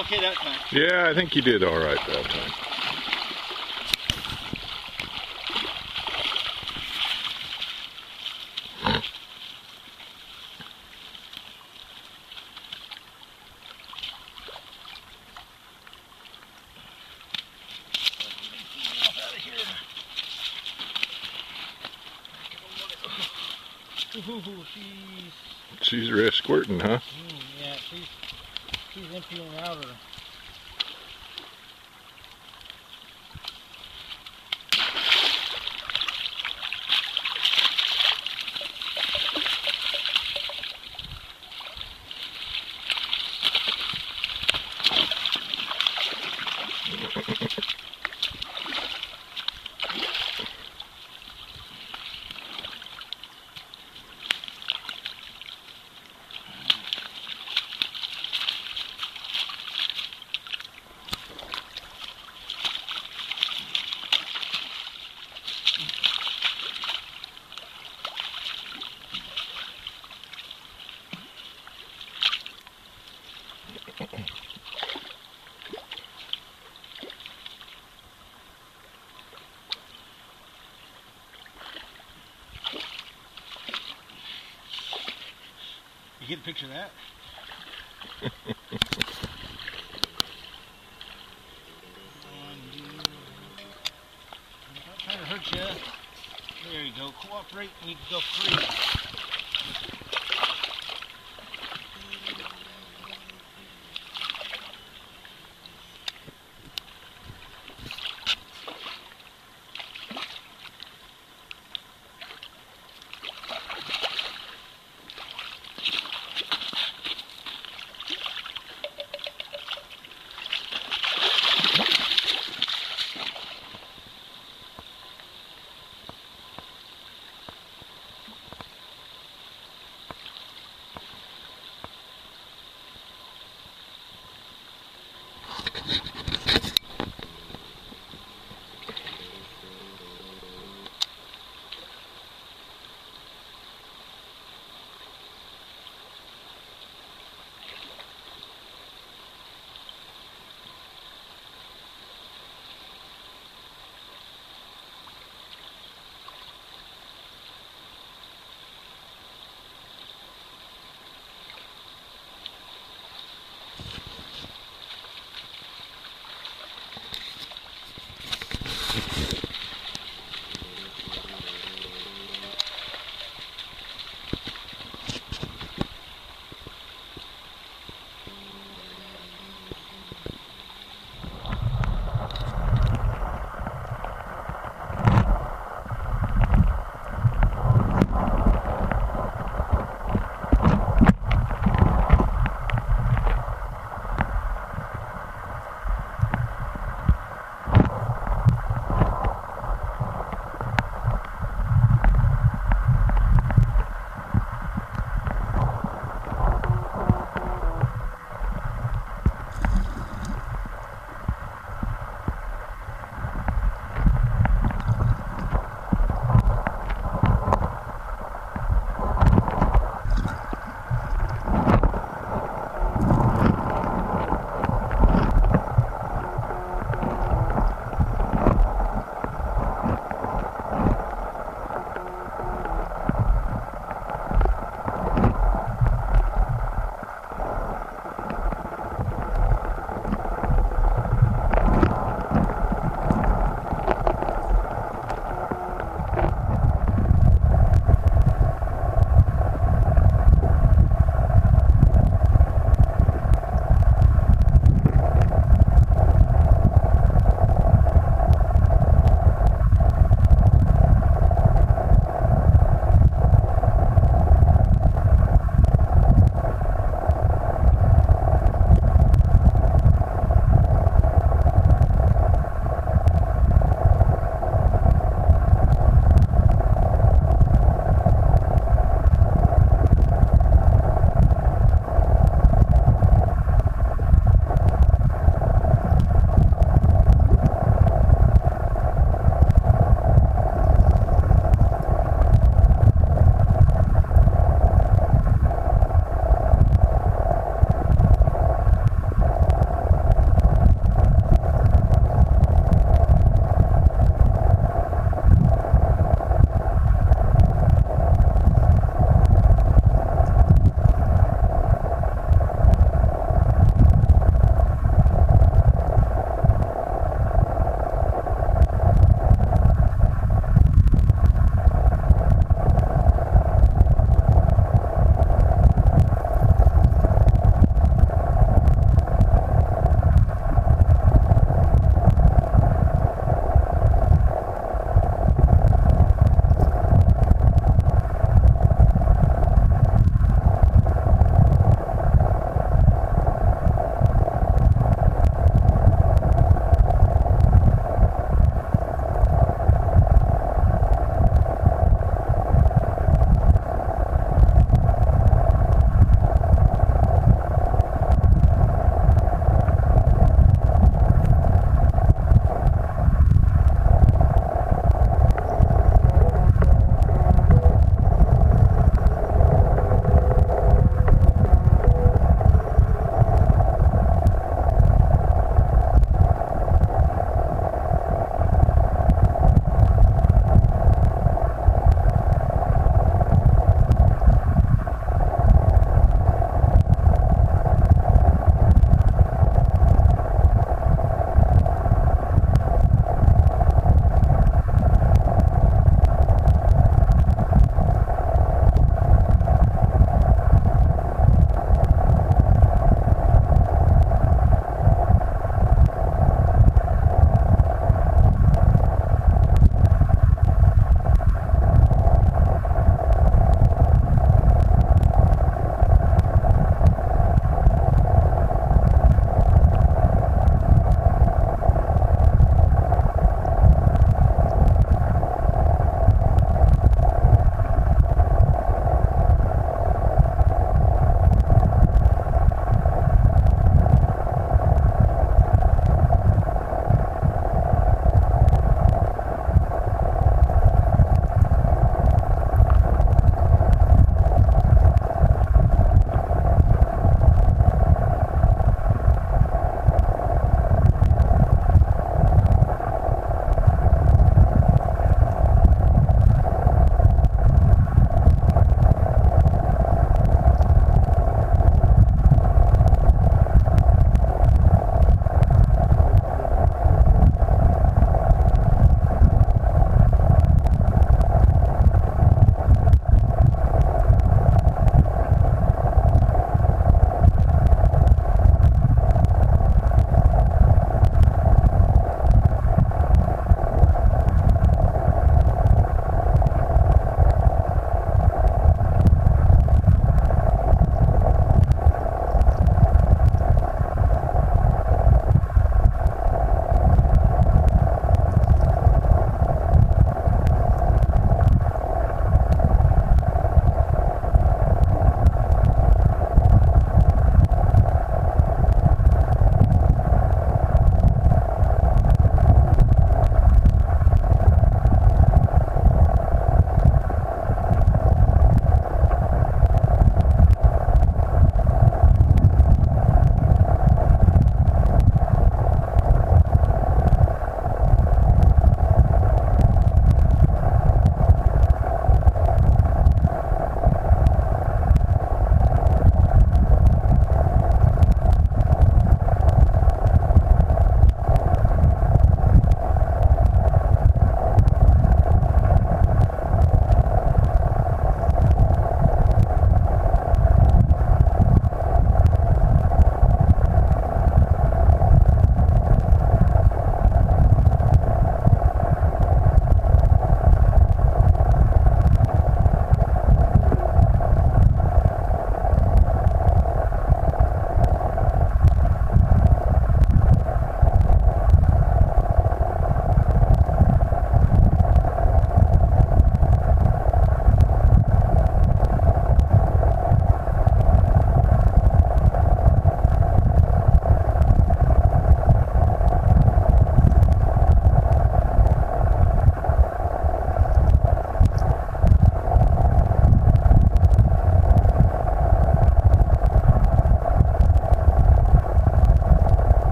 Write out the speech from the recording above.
okay that time. Yeah, I think you did all right that time. Ooh, she's, She's really squirting, huh? mm, yeah, she's, she's emptying out her. You get a picture of that? Not trying to hurt you. There you go. Cooperate and you can go free.